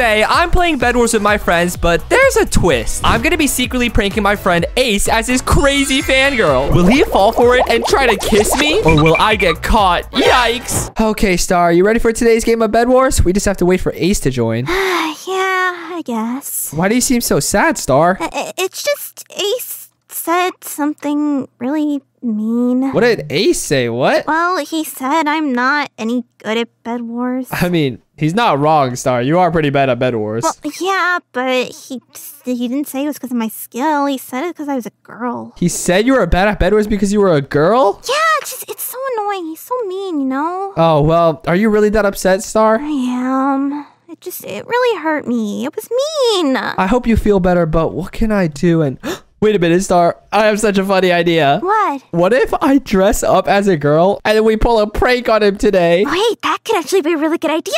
today I'm playing Bed Wars with my friends, but there's a twist. I'm gonna be secretly pranking my friend Ace as his crazy fangirl. Will he fall for it and try to kiss me? Or will I get caught? Yikes. Okay, Star, are you ready for today's game of Bed Wars? We just have to wait for Ace to join. yeah, I guess. Why do you seem so sad, Star? I- I- It's just Ace said something really mean. What did Ace say? What? Well, he said I'm not any good at Bed Wars. I mean, he's not wrong, Star. You are pretty bad at Bed Wars. Well, yeah, but he he didn't say it was because of my skill. He said it because I was a girl. he said you were bad at Bed Wars because you were a girl? Yeah, it's just it's so annoying. He's so mean, you know. Oh, well, are you really that upset, Star? I am. It just it really hurt me. It was mean. I hope you feel better, but what can I do? And wait a minute, Star. I have such a funny idea. What? What if I dress up as a girl and then we pull a prank on him today? Wait, that could actually be a really good idea.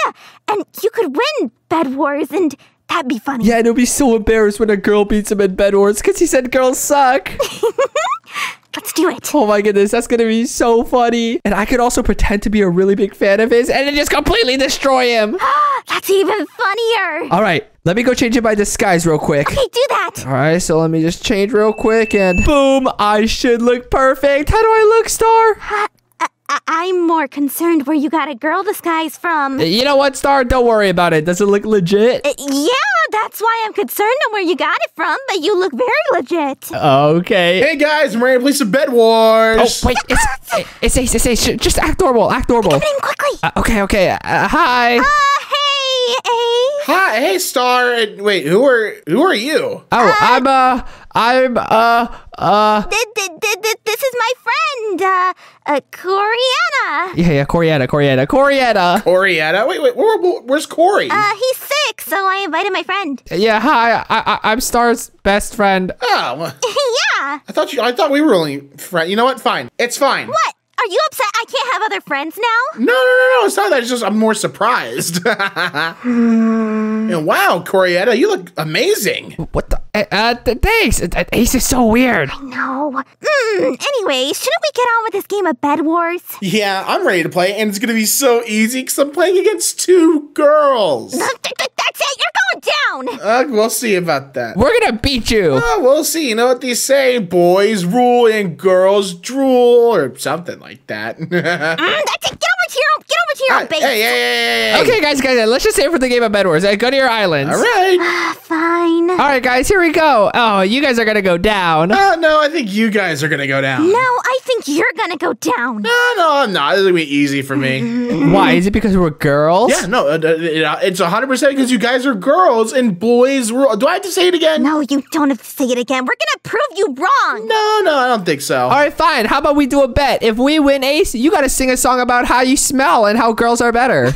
And you could win Bed Wars, and that'd be funny. Yeah, and he'll be so embarrassed when a girl beats him in Bed Wars because he said girls suck. Let's do it. oh my goodness, that's gonna be so funny. And I could also pretend to be a really big fan of his and then just completely destroy him. That's even funnier. All right, let me go change in my disguise real quick. Okay, do that. All right, so let me just change real quick and boom, I should look perfect. How do I look, Star? I- I'm more concerned where you got a girl disguise from. You know what, Star? Don't worry about it. Does it look legit? Uh, yeah, that's why I'm concerned on where you got it from, but you look very legit. Okay. Hey guys, I'm ready to play some Bed Wars. Oh, wait, it's, it's Ace, it's Ace. Just act normal, act normal. Get in quickly. Uh, okay, okay. Uh, hi. Uh, hey, Ace. Hi, hey Star. Wait, who are who are you? Oh, I'm, uh, I'm, uh, uh, Th- th- th- th- This is my friend, uh, uh, Coriana. yeah, yeah, Coriana, Coriana, Coriana. Corietta. Wait, wait, where, where- where's Kory? Uh, he's sick, so I invited my friend. Yeah, hi. I, I, I'm Star's best friend. oh, yeah. I thought you. I thought we were only friends. You know what? Fine. It's fine. What? Are you upset I can't have other friends now? No, no, no, no. It's not that. It's just I'm more surprised. And wow, Corietta, you look amazing. What the? Uh, uh th- thanks. Uh, Ace is so weird. No. Mm, anyway, shouldn't we get on with this game of Bed Wars? Yeah, I'm ready to play, and it's gonna be so easy because I'm playing against two girls. Th- th- That's it, you're going down! Uh, we'll see about that. We're gonna beat you. Oh, we'll see. You know what they say? Boys rule and girls drool, or something like that. Mm, that's it, get over to your own, get over to your own base. hey, hey, hey, hey. Okay, guys, guys, let's just save for the game of Bed Wars. Uh, go to your islands. All right. Fine. All right, guys, here we go. Oh, you guys are gonna go down. Oh, no, I think you guys are going to go down. No, I think you're gonna go down. No, no, I'm not. This is going to be easy for me. Why? Is it because we're girls? yeah, no, uh, uh, it's 100% because you guys are girls and boys rule. Do I have to say it again? No, you don't have to say it again. We're gonna prove you wrong. No, no, I don't think so. All right, fine. How about we do a bet? If we win Ace, you gotta sing a song about how you smell and how girls are better.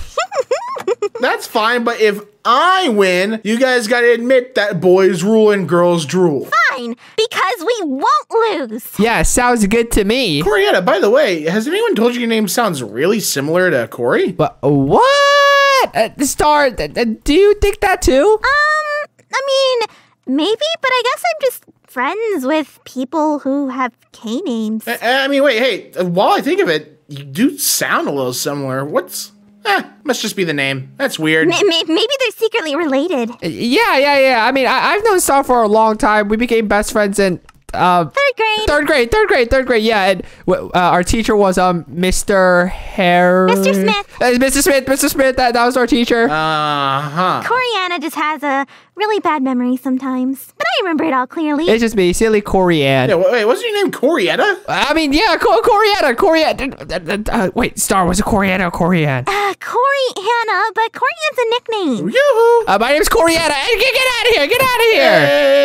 That's fine, but if I win, you guys got to admit that boys rule and girls drool. Fine, because we won't lose. yeah, sounds good to me. Corietta, by the way, has anyone told you your name sounds really similar to Kory? But what? Uh, Star, th- th- do you think that too? Um, I mean, maybe, but I guess I'm just friends with people who have K names. I, I mean, wait, hey, uh, while I think of it, you do sound a little similar. What's. Eh, must just be the name. That's weird. May- may- Maybe they're secretly related. Yeah, yeah, yeah. I mean, I- I've known Star for a long time. We became best friends in uh, Third grade. third grade, third grade, third grade. Yeah, and uh, our teacher was um Mr. Harry. Mr. Smith. Uh, Mr. Smith. Mr. Smith. That, that was our teacher. Uh huh. Coriana just has a really bad memory sometimes, but I remember it all clearly. it's just me, silly Corianne. Yeah, wait, wait, wasn't your name Corietta? I mean, yeah, Co- Corietta, Corietta. Uh, wait, Star was it Corietta or Corianne? Uh, Coriana, but Corian's a nickname. Yoo-hoo! Uh, my name's Corietta. Get, get out of here! Get out of here! hey,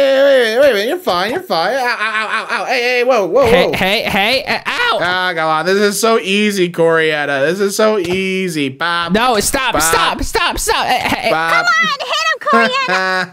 wait, wait, wait, wait, you're fine, you're fine. Ow, ow, ow, ow, ow. Hey, hey, whoa, whoa, Hey, whoa. hey, hey! Uh, ow! Ah, come on. This is so easy, Corietta. This is so easy. Bob. no, stop! Bob. Stop! Stop! Stop! Hey, hey, Bob. Come on, hit him,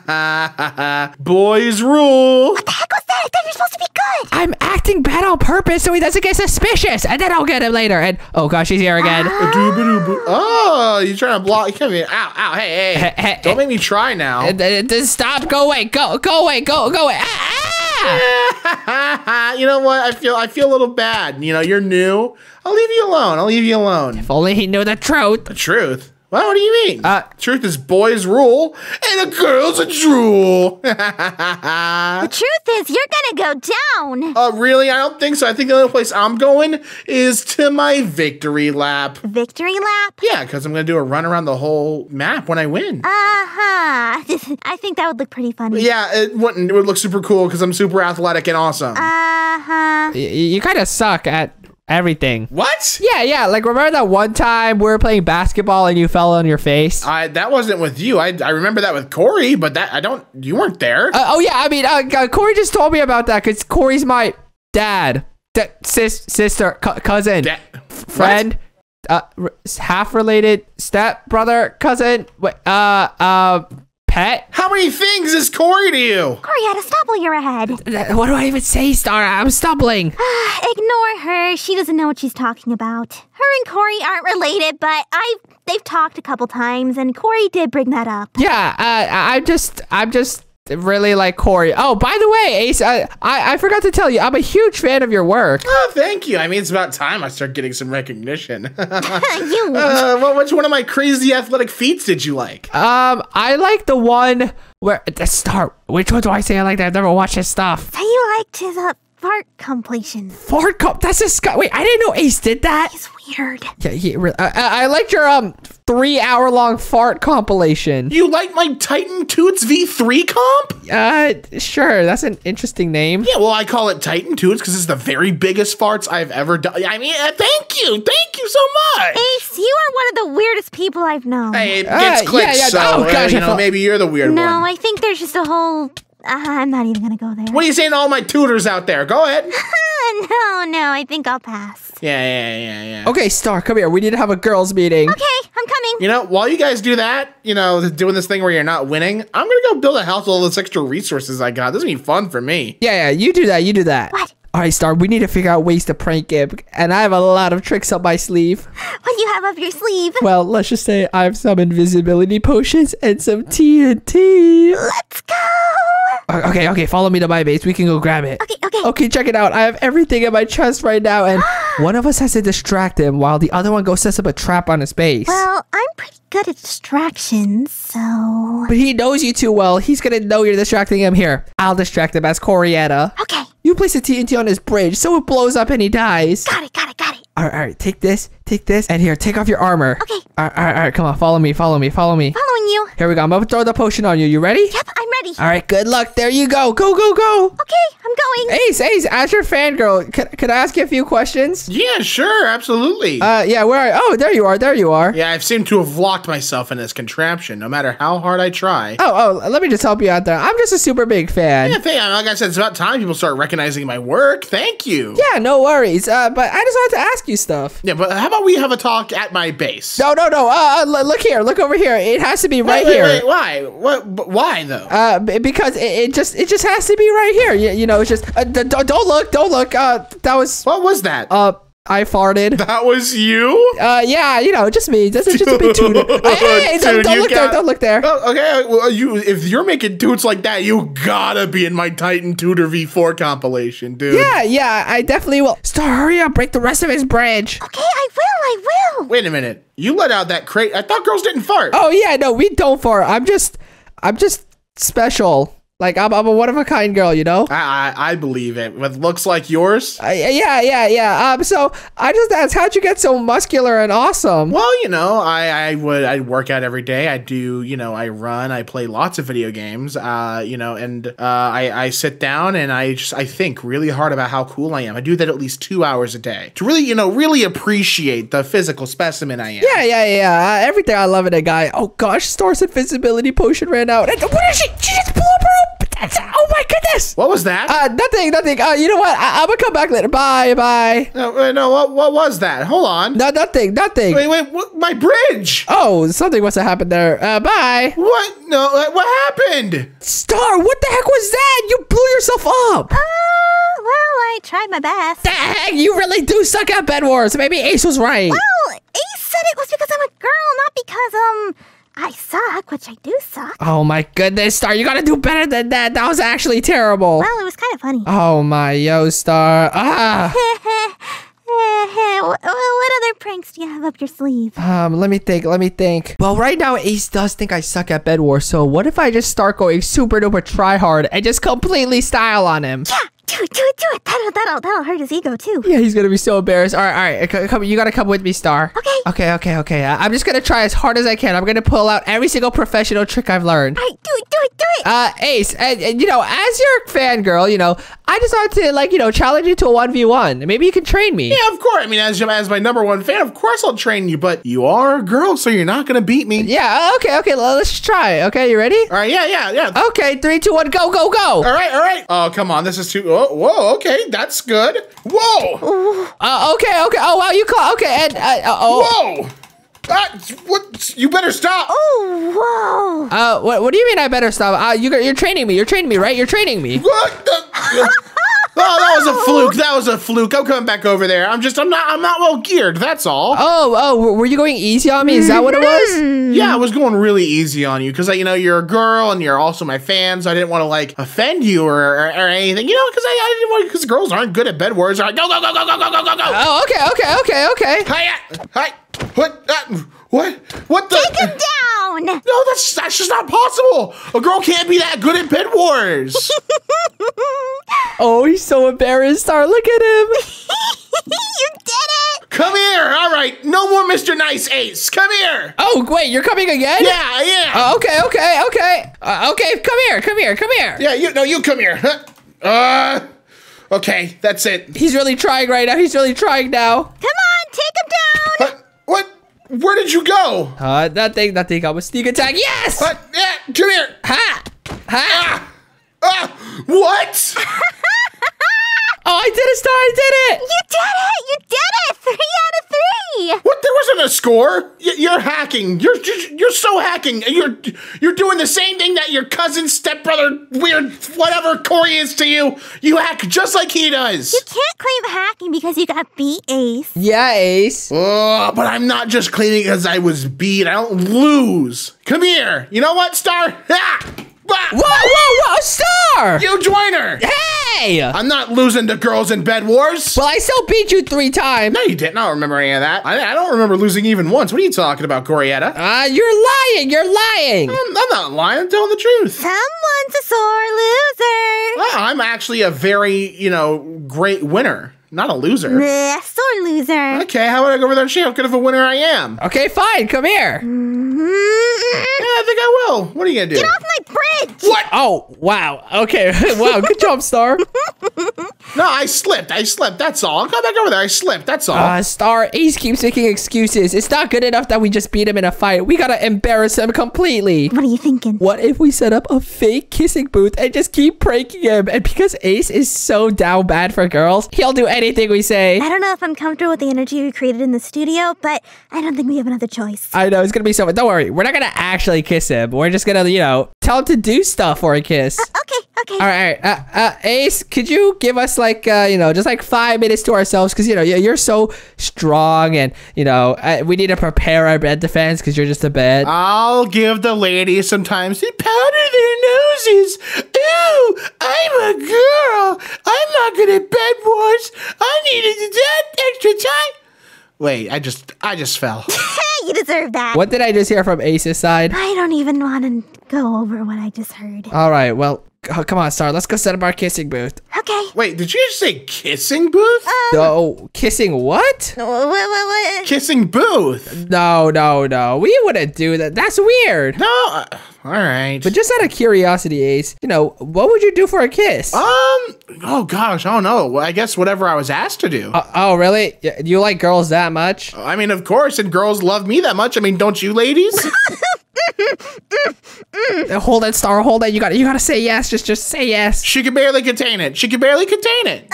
Coriana. Boys rule. the heck was that? I thought you were supposed to be good. I'm acting bad on purpose so he doesn't get suspicious, and then I'll get him later. And oh gosh, he's here again. Doo-ba-doo-ba- Oh, you're trying to block. Come here. Ow, ow, hey, Hey, hey. hey, Don't hey. make me try now. Uh, uh, Stop! Go away! Go! Go away! Go! Go away! Ah! you know what? I feel I feel a little bad. You know, you're new. I'll leave you alone. I'll leave you alone. If only he knew the truth. The truth. Well, what do you mean? Uh, Truth is boys rule, and a girl's a drool. The truth is, you're gonna go down. uh, really? I don't think so. I think the only place I'm going is to my victory lap. Victory lap? Yeah, because I'm going to do a run around the whole map when I win. Uh huh. I think that would look pretty funny. yeah, it wouldn't. It would look super cool because I'm super athletic and awesome. Uh huh. Y- you kind of suck at everything. what? Yeah, yeah. Like remember that one time we were playing basketball and you fell on your face? Uh, I that wasn't with you. I, I remember that with Kory, but that I don't. You weren't there. oh yeah, I mean, uh, uh, Kory just told me about that because Kory's my dad, D- sis, sister, cousin, Da- friend, uh, r- half related step brother, cousin, wait, uh, uh, pet. How many things is Kory to you? Kory had a stumble your ahead. What do I even say, Star? I'm stumbling. Ignore her. She doesn't know what she's talking about. Her and Kory aren't related, but I they've talked a couple times, and Kory did bring that up. Yeah, uh, I- I'm just, I'm just really like Kory. Oh, by the way, Ace, I, I, I forgot to tell you, I'm a huge fan of your work. Oh, thank you. I mean, it's about time I start getting some recognition. you. uh, well, which one of my crazy athletic feats did you like? Um, I like the one where the start. Which one do I say I like? That I've never watched his stuff. Say you liked his uh, fart completion. Fart Cup. That's a Scott. Wait, I didn't know Ace did that. It's weird. Yeah, he, re- I, I I liked your um three hour long fart compilation. You like my Titan Toots V3 comp? Uh, sure, that's an interesting name. Yeah, well, I call it Titan Toots because it's the very biggest farts I've ever done. I mean, uh, thank you. Thank you so much. Ace, you are one of the weirdest people I've known. Hey, it Uh, gets yeah, clicks, yeah, so, oh, uh, gosh, you I know, maybe you're the weird no, one. No, I think there's just a whole. Uh, I'm not even gonna go there. What are you saying to all my tutors out there? Go ahead. no, no, I think I'll pass. yeah, yeah, yeah, yeah. Okay, Star, come here. We need to have a girls' meeting. Okay, I'm coming. You know, while you guys do that, you know, doing this thing where you're not winning, I'm gonna go build a house with all this extra resources I got. This is gonna be fun for me. Yeah, yeah, you do that. You do that. What? All right, Star. We need to figure out ways to prank him, and I have a lot of tricks up my sleeve. What do you have up your sleeve? Well, let's just say I have some invisibility potions and some TNT. Let's go. Okay, okay, follow me to my base. We can go grab it. Okay, okay. Okay, check it out. I have everything in my chest right now, and one of us has to distract him while the other one goes sets up a trap on his base. Well, I'm pretty good at distractions, so. but he knows you too well. He's gonna know you're distracting him. Here, I'll distract him as Corietta. Okay, You place a TNT on his bridge so it blows up and he dies. got it, got it, got it. All right, all right, take this, take this, and here, take off your armor. Okay. All right, all right, all right, come on, follow me, follow me, follow me. Following you. Here we go. I'm gonna throw the potion on you. You ready? Yep, I'm ready. All right, good luck. There you go. Go, go, go. Okay, I'm going. Ace, Ace, as your fangirl, can, can I ask you a few questions? Yeah, sure, absolutely. Uh, yeah, where are Oh, there you are. There you are. yeah, I've seemed to have locked myself in this contraption, no matter how hard I try. Oh, oh, let me just help you out there. I'm just a super big fan. Yeah, thank- like I said, it's about time people start recognizing my work. Thank you. Yeah, no worries. Uh, but I just wanted to ask you stuff. Yeah, but how about we have a talk at my base? No, no, no. Uh, uh look here. Look over here. It has to be right Wait, wait, here. wait, why? What? Why though? Uh, because it, it just it just has to be right here. You, you know, it's just uh, don't look, don't look. Uh, that was what was that? uh, I farted. that was you? Uh, yeah, you know, just me. Just, just a bit too. Hey, hey, hey, don't, don't you look there. Don't look there. Oh, okay, well, you if you're making toots like that, you gotta be in my Titan Tutor V4 compilation, dude. Yeah, yeah, I definitely will. Star, hurry up, break the rest of his bridge. Okay, I will, I will. Wait a minute. You let out that crate. I thought girls didn't fart. Oh yeah, no, we don't fart. I'm just, I'm just special. Like I'm, I'm a one of a kind girl, you know. I, I I believe it. With looks like yours. Uh, yeah, yeah, yeah. Um, so I just asked, how'd you get so muscular and awesome? Well, you know, I, I would I work out every day. I do, you know, I run. I play lots of video games. Uh, you know, and uh, I I sit down and I just I think really hard about how cool I am. I do that at least two hours a day to really, you know, really appreciate the physical specimen I am. Yeah, yeah, yeah. Uh, everything I love in a guy. Oh gosh, Star's invisibility potion ran out. What is she? She just blew up her own. That's, oh my. What was that? Uh, nothing, nothing. Uh, you know what? I, I'm gonna come back later. Bye, bye. no, wait, no. What what was that? Hold on. No, nothing, nothing. Wait, wait. What, my bridge. Oh, something must have happened there. Uh, bye. What? No. uh, What happened? Star, what the heck was that? You blew yourself up. Uh, well, I tried my best. Dang, you really do suck at Bed Wars. Maybe Ace was right. Well, Ace said it was because I'm a girl, not because, um, I suck, which I do suck. Oh my goodness, Star, you gotta do better than that. That was actually terrible. Well, it was kind of funny. Oh my yo, Star. Ah. Uh, wh- what other pranks do you have up your sleeve? Um, let me think, let me think. Well, right now, Ace does think I suck at Bed Wars, so what if I just start going super duper try hard and just completely style on him? Yeah, do it, do it, do it. That'll, that'll, that'll hurt his ego too. Yeah, he's gonna be so embarrassed. All right, all right, come, you gotta come with me, Star. Okay. Okay, okay, okay. I- I'm just gonna try as hard as I can. I'm gonna pull out every single professional trick I've learned. All right, do it, do it, do it. Uh, Ace, and, and, you know, as your fangirl, you know, I just wanted to, like, you know, challenge you to a 1v1. Maybe you can train me. Yeah, of course. I mean, as as my number one fan, of course I'll train you. But you are a girl, so you're not gonna beat me. Yeah, okay, okay, let's try. Okay, you ready? All right. Yeah, yeah, yeah. Okay, three, two, one, go, go, go. All right, all right. Oh, come on. This is too. Oh, whoa. Okay, that's good. Whoa. Uh, okay, okay. Oh, wow, you call. Okay, and, uh, uh, oh. Whoa. Ah, what? You better stop. Oh, whoa. Uh, what, what do you mean I better stop? Uh, you, you're training me. You're training me, right? You're training me. What the? Oh, that was a fluke. That was a fluke. I'm coming back over there. I'm just, I'm not, I'm not well geared. That's all. Oh, oh, were you going easy on me? Is that what it was? Yeah, I was going really easy on you because, you know, you're a girl and you're also my fan, so I didn't want to like offend you or, or, or anything, you know, because I, I didn't want because girls aren't good at bed wars. All right, go, go, go, go, go, go, go, go, go. Oh, okay, okay, okay, okay. Hi, hi. What? Uh, what? What the? Take him down. No, that's that's just not possible. A girl can't be that good at bed wars. Oh, he's so embarrassed. Star, look at him. you did it. Come here. All right, no more Mr. Nice Ace. Come here. Oh, wait, you're coming again? Yeah, yeah. Uh, okay, okay, okay. Uh, okay, come here, come here, come here. yeah, you no, you come here. Huh? Uh, okay, that's it. He's really trying right now. He's really trying now. Come on, Where did you go? Uh, that thing, that thing, I'm a sneak attack. Yes! What? Yeah, come here. Ha! Ha! Ah, what? Oh, I did it, Star, I did it! You did it. You did it. Three out of three. What? There wasn't a score. Y- You're hacking. You're you're you're so hacking. You're you're doing the same thing that your cousin, stepbrother, weird whatever Kory is to you. You hack just like he does. You can't claim hacking because you got beat, Ace. Yeah, Ace. Oh, but I'm not just claiming because I was beat. I don't lose. Come here. You know what, Star? Ah! Ah! Whoa, whoa, whoa, Star! You joiner! Hey! I'm not losing to girls in bed wars. Well, I still beat you three times. no, you didn't. I don't remember any of that. I, I don't remember losing even once. What are you talking about, Corietta? Uh, you're lying, you're lying. I'm, I'm not lying. I'm telling the truth. Someone's a sore loser. Well, I'm actually a very, you know, great winner, not a loser. Bleh, sore loser. Okay, how would I go over there and show how good of a winner I am? Okay, fine, come here. Yeah, I think I will. What are you gonna do? Get off my bridge. What? Oh, wow. Okay, wow, good job, Star. No, I slipped. I slipped. That's all. I'll come back over there. I slipped. That's all. Uh, Star, Ace keeps making excuses. It's not good enough that we just beat him in a fight. We gotta embarrass him completely. What are you thinking? What if we set up a fake kissing booth and just keep pranking him? And because Ace is so down bad for girls, he'll do anything we say. I don't know if I'm comfortable with the energy we created in the studio, but I don't think we have another choice. I know, it's gonna be so fun. Don't worry, we're not gonna actually kiss him. We're just gonna, you know, tell him to do stuff for a kiss. Okay, okay. All right, all right. Uh, uh, Ace, could you give us like, uh, you know, just like five minutes to ourselves? Because, you know, you're you're so strong and, you know, uh, we need to prepare our bed defense because you're just a bed. I'll give the ladies some time to powder their noses. Ooh, I'm a girl. I'm not good at bed wars. I needed that extra time. Wait, I just, I just fell. You deserve that. what did I just hear from Ace's side? I don't even want to go over what I just heard. All right, well, c- come on, Star. Let's go set up our kissing booth. Okay. Wait, did you just say kissing booth? Oh, kissing what? What, what, what? kissing booth. No, no, no. We wouldn't do that. That's weird. No, uh, all right. But just out of curiosity, Ace, you know, what would you do for a kiss? um, oh gosh, I don't know. Well, I guess whatever I was asked to do. Uh, oh, really? You like girls that much? I mean, of course, and girls love me that much. I mean, don't you, ladies? Hold it, Star. Hold it. You got. to You got to say yes. Just, just say yes. she can barely contain it. She can barely contain it.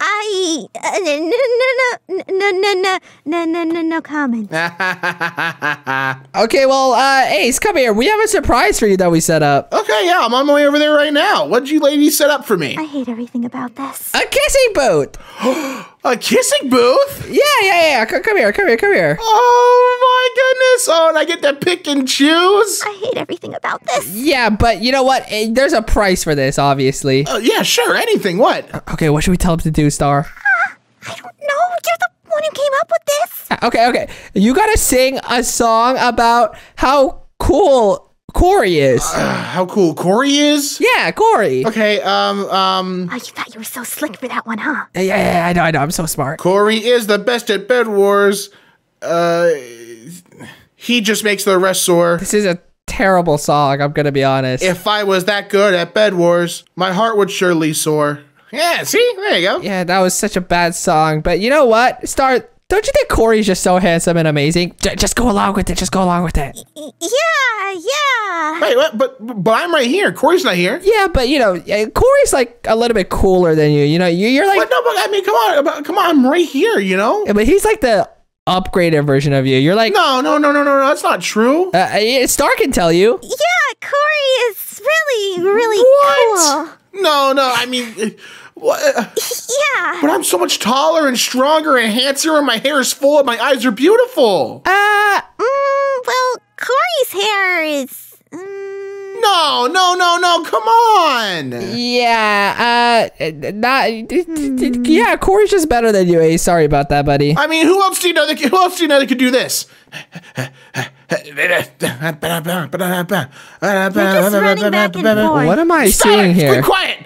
I uh, no no no no no no no no no comment. Okay, well, uh, Ace, come here. We have a surprise for you that we set up. Okay, yeah, I'm on my way over there right now. What'd you ladies set up for me? I hate everything about this. A kissing booth. A kissing booth? Yeah, yeah, yeah. C- come here. Come here. Come here. Oh my goodness! Oh, and I get to pick and choose. I hate everything about this. Yeah, but you know what? Eh, There's a price for this, obviously. Uh, yeah, sure, anything. What? Okay, what should we tell him to do, Star? I don't know. You're the one who came up with this. Okay, okay. You gotta sing a song about how cool Kory is. How cool Kory is. yeah, Kory. Okay, um, um, Oh, you thought you were so slick for that one, huh? Yeah, yeah, yeah, I know, I know. I'm so smart. Kory is the best at Bed Wars. Uh, he just makes the rest sore. This is a terrible song. I'm gonna be honest. If I was that good at Bed Wars, my heart would surely soar. Yeah, see? There you go. yeah, that was such a bad song. But you know what, Star? Don't you think Kory's just so handsome and amazing? J- just go along with it. Just go along with it. Yeah, yeah. Wait, what? But, but I'm right here. Kory's not here. Yeah, but you know, Kory's like a little bit cooler than you. You know, you, you're like, But no, but I mean, come on, come on, I'm right here. You know? but he's like the upgraded version of you. You're like, No, no, no, no, no, no. That's not true. uh, uh, Star can tell you. Yeah, Kory is really, really What? No, no. I mean, what? uh. Yeah. But I'm so much taller and stronger and handsomer. and My hair is full and my eyes are beautiful. Uh, Mm, well, Kory's hair is. Mm, No, no, no, no. Come on. yeah, uh, not, yeah, Kory's just better than you, Ace. Sorry about that, buddy. I mean, who else do you know that? Who else do you know that could do this? just running back and forth. What am I Stop seeing it! here? Be quiet.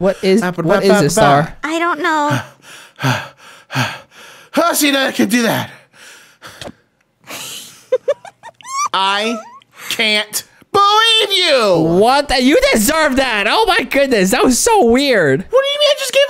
What is, what is this, Star? I don't know. Oh, see, that I can do that. I can't believe you. What? You deserve that. Oh my goodness, that was so weird. What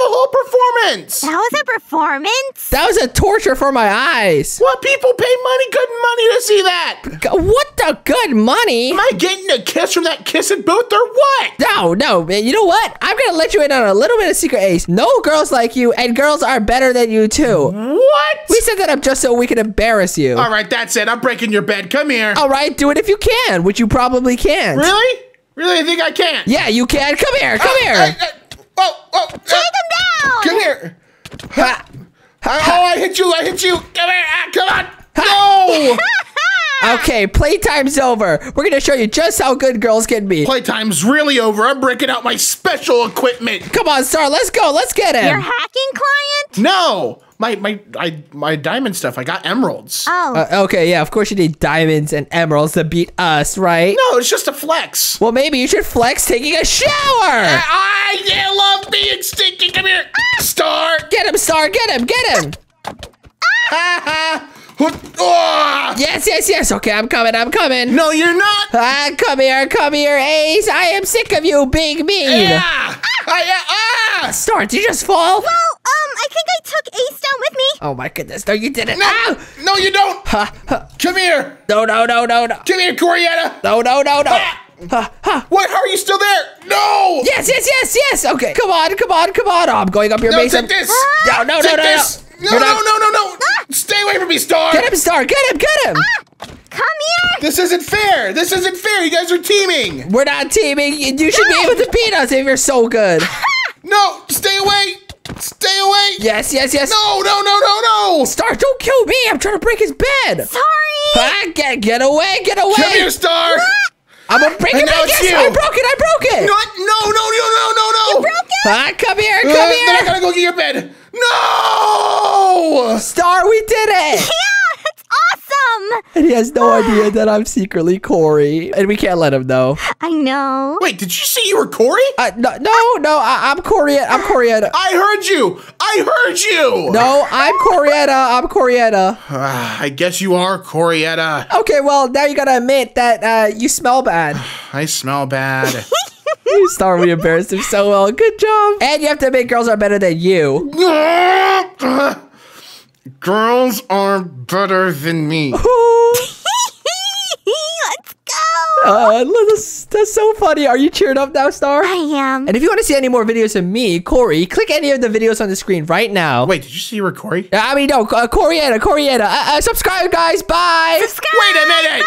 do you mean? I just gave a whole performance. That was a performance. That was a torture for my eyes. What people pay money, good money to see that? What the good money? Am I getting a kiss from that kissing booth or what? No, no, man. You know what? I'm gonna let you in on a little bit of secret, Ace. No girls like you, and girls are better than you too. What? We set that up just so we can embarrass you. All right, that's it. I'm breaking your bed. Come here. All right, do it if you can, which you probably can't. Really? Really? I think I can. Yeah, you can. Come here. Come Uh, here. uh, down. Come here. Ha. Uh, oh, I hit you. I hit you. Come here. Ah, come on. No. Okay, playtime's over. We're gonna show you just how good girls can be. Playtime's really over. I'm breaking out my special equipment. Come on, Star. Let's go. Let's get him. Your hacking client? No, my my I my diamond stuff. I got emeralds. Oh. Uh, okay, yeah, of course you need diamonds and emeralds to beat us, right? no, it's just a flex. Well, maybe you should flex taking a shower. I yeah, love being stinky. Come here, star. Get him, Star. Get him. Get him. Ha ha. Oh, Yes, yes, yes. Okay, I'm coming. I'm coming. no, you're not. Ah, come here. Come here, Ace. I am sick of you being mean. Yeah. I, ah. Star, did you just fall? Well, um, I think I took Ace down with me. Oh my goodness. No, you didn't. No, Ah! no, you don't. Ha, ha. Come here. No, no, no, no, no. Come here, Corietta. No, no, no, no. Ah. Ha, ha. What? How are you still there? No. Yes, yes, yes, yes. Okay, come on, come on, come on. Oh, I'm going up your No, basement. take this. No, no, no, Take no, this. no. No, You're no, no, no, no. Stay away from me, Star. Get him, Star. Get him, get him. Come here. This isn't fair. This isn't fair. You guys are teaming. We're not teaming. You you should be able to beat us if you're so good. No, stay away. Stay away. Yes, yes, yes. No, no, no, no, no. Star, don't kill me. I'm trying to break his bed. Sorry. Ah, get, get away, get away. Come here, Star. I'm gonna break And it. now Yes, you. I broke it. I broke it. No, no, no, no, no, no, no. Broke it. Ah, come here, come Uh, Then I gotta go get your bed. No. Star, we did it. Yeah. And he has no idea that I'm secretly Kory. And we can't let him know. I know. Wait, did you say you were Kory? Uh, no, no, no, I, I'm Corietta. I'm Corietta. I heard you. I heard you. No, I'm Corietta. I'm Corietta. Ah, I guess you are Corietta. Okay, well, now you gotta admit that uh, you smell bad. I smell bad. Star, we embarrassed him so well. Good job. And you have to admit girls are better than you. Girls are better than me. Let's go. Uh, that's, that's so funny. Are you cheered up now, Star? I am. And if you want to see any more videos of me, Kory, click any of the videos on the screen right now. Wait, did you see you were Kory? I mean, no, uh, Corietta, Corietta. Uh, uh, subscribe, guys. Bye. Subscribe. Wait a minute!